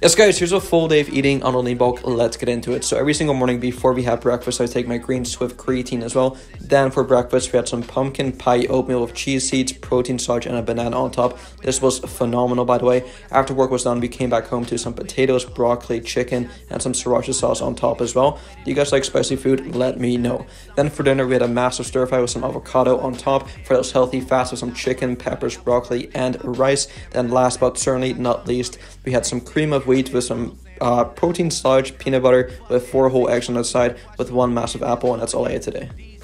Yes, guys, here's a full day of eating on lean bulk. Let's get into it. So, every single morning before we have breakfast, I take my green Swift creatine as well. Then, for breakfast, we had some pumpkin pie oatmeal with chia seeds, protein starch, and a banana on top. This was phenomenal, by the way. After work was done, we came back home to some potatoes, broccoli, chicken, and some sriracha sauce on top as well. Do you guys like spicy food? Let me know. Then, for dinner, we had a massive stir fry with some avocado on top. For those healthy fats, with some chicken, peppers, broccoli, and rice. Then, last but certainly not least, we had some cream of wheat with some uh, protein starch, peanut butter with four whole eggs on the side with one massive apple, and that's all I ate today.